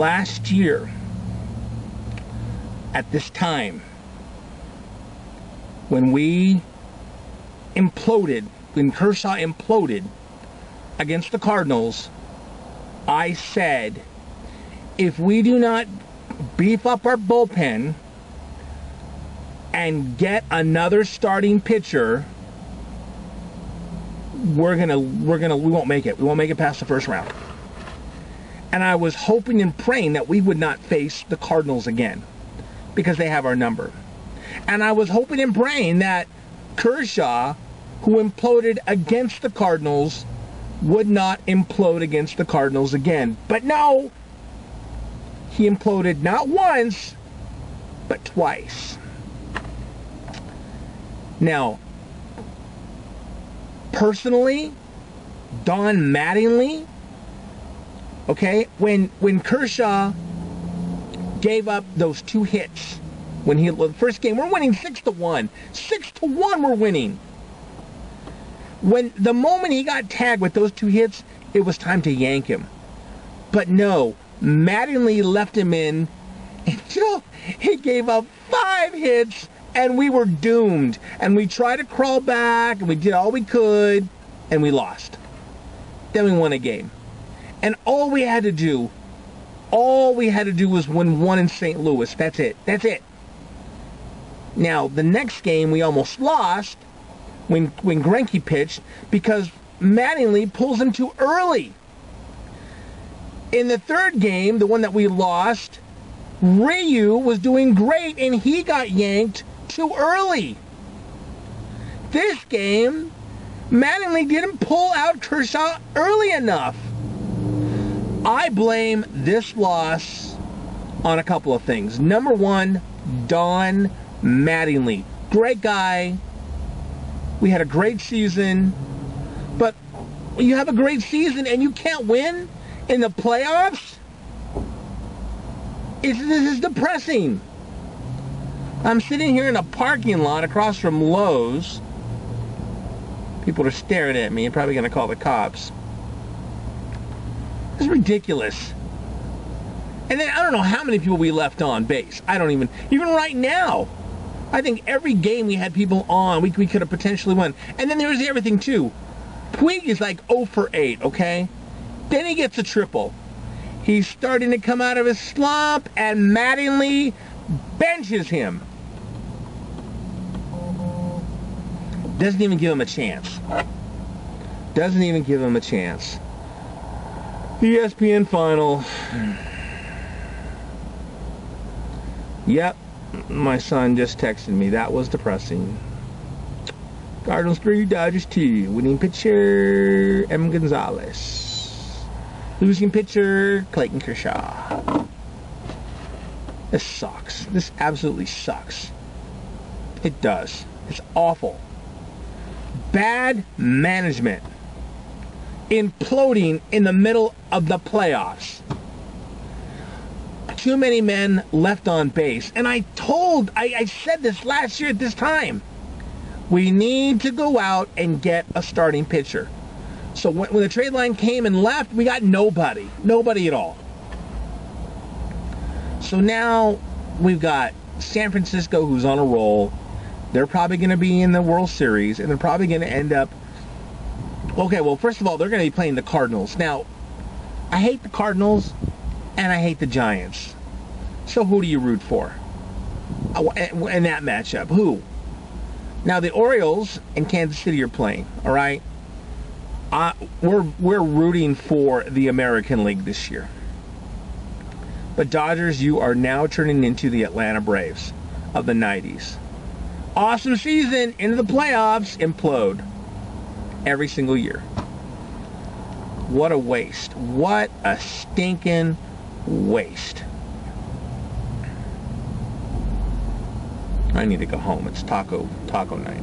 last year at this time when we imploded, when Kershaw imploded against the Cardinals, I said, if we do not beef up our bullpen and get another starting pitcher, we're gonna we're gonna we won't make it. We won't make it past the first round. And I was hoping and praying that we would not face the Cardinals again because they have our number. And I was hoping and praying that Kershaw, who imploded against the Cardinals, would not implode against the Cardinals again. But no, he imploded not once, but twice. Now, personally, Don Mattingly, okay, when when Kershaw gave up those two hits when he the first game, we're winning six to one, six to one, we're winning. When the moment he got tagged with those two hits, it was time to yank him. But no, Mattingly left him in until he gave up five hits and we were doomed. And we tried to crawl back and we did all we could and we lost. Then we won a game. And all we had to do, all we had to do was win one in St. Louis. That's it. That's it. Now, the next game we almost lost when, when Greinke pitched because Mattingly pulls him too early. In the third game, the one that we lost, Ryu was doing great and he got yanked too early. This game, Mattingly didn't pull out Kershaw early enough. I blame this loss on a couple of things. Number one, Don Mattingly. Great guy. We had a great season. But you have a great season and you can't win in the playoffs? It's, this is depressing. I'm sitting here in a parking lot across from Lowe's. People are staring at me and probably going to call the cops. It's ridiculous. And then I don't know how many people we left on base. I don't even, even right now. I think every game we had people on, we, we could have potentially won. And then there's everything too. Puig is like 0 for 8, okay? Then he gets a triple. He's starting to come out of his slump, and Mattingly benches him. Doesn't even give him a chance. Doesn't even give him a chance. ESPN final. Yep, my son just texted me. That was depressing. Cardinals 3, Dodgers 2. Winning pitcher, M. Gonzales. Losing pitcher, Clayton Kershaw. This sucks. This absolutely sucks. It does. It's awful. Bad management. Imploding in the middle of the playoffs. Too many men left on base. And I told, I, I said this last year at this time. We need to go out and get a starting pitcher. So when, when the trade line came and left, we got nobody. Nobody at all. So now we've got San Francisco who's on a roll. They're probably going to be in the World Series, and they're probably going to end up. Okay, well, first of all, they're going to be playing the Cardinals. Now, I hate the Cardinals, and I hate the Giants. So who do you root for in that matchup? Who? Now, the Orioles and Kansas City are playing, all right? uh, we're we're rooting for the American League this year. But Dodgers, you are now turning into the Atlanta Braves of the 90s. Awesome season into the playoffs, implode every single year. What a waste. What a stinking waste. I need to go home. It's taco taco night.